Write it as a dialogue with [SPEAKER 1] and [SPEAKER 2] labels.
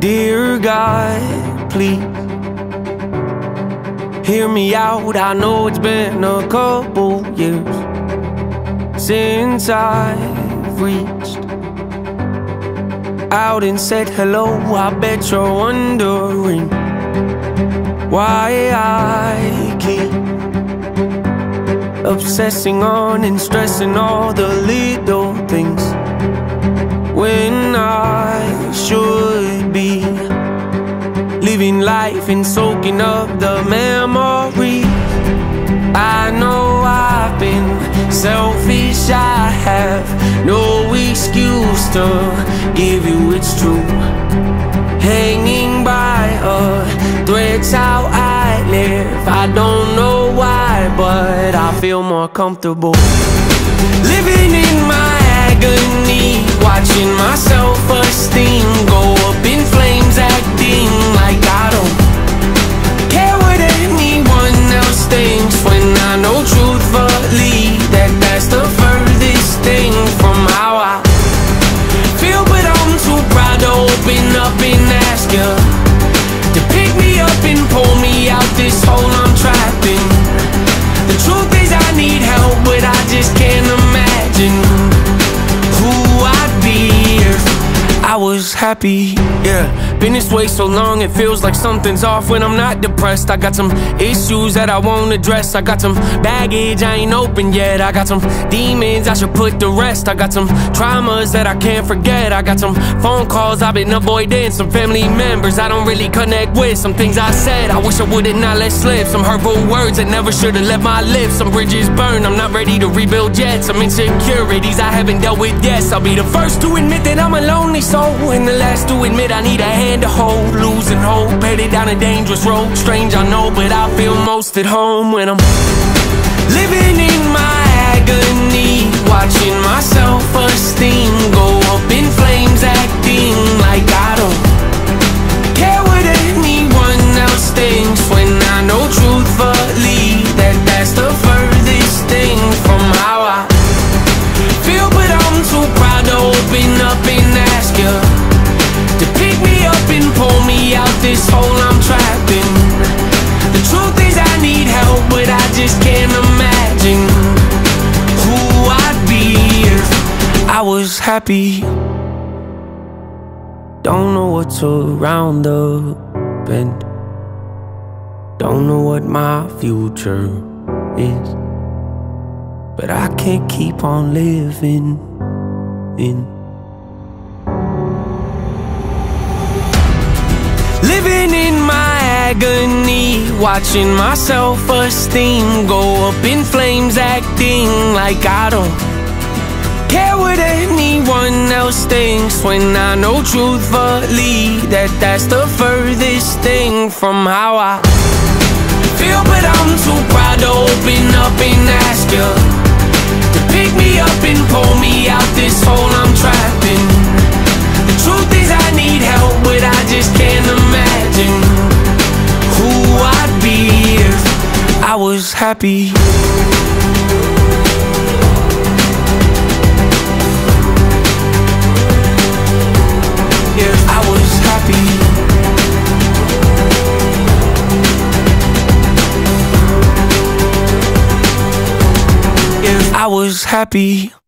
[SPEAKER 1] Dear God, please hear me out. I know it's been a couple years since I've reached out and said hello. I bet you're wondering why I keep obsessing on and stressing all the little things when I should living life and soaking up the memories. I know I've been selfish, I have no excuse to give you it's true. Hanging by a thread's how I live. I don't know why, but I feel more comfortable living in hole I'm trapped in. The truth is I need help, but I just can't imagine I was happy. Yeah, been this way so long it feels like something's off when I'm not depressed. I got some issues that I won't address. I got some baggage I ain't open yet. I got some demons I should put to rest. I got some traumas that I can't forget. I got some phone calls I've been avoiding. Some family members I don't really connect with. Some things I said I wish I would've not let slip. Some hurtful words that never should've left my lips. Some bridges burned. I'm not ready to rebuild yet. Some insecurities I haven't dealt with. yet I'll be the first to admit that I'm a lonely soul, and the last to admit I need a hand to hold. Losing hope, headed down a dangerous road. Strange, I know, but I feel most at home when I'm living in my agony, watching my just can't imagine who I'd be if I was happy. Don't know what's around the bend. Don't know what my future is. But I can't keep on living in. Living agony, watching my self esteem go up in flames, acting like I don't care what anyone else thinks. When I know truthfully that that's the furthest thing from how I feel, but I'm too proud to open up and ask you to pick me up and pull me out this hole I'm trapped I was happy. If I was happy. If I was happy.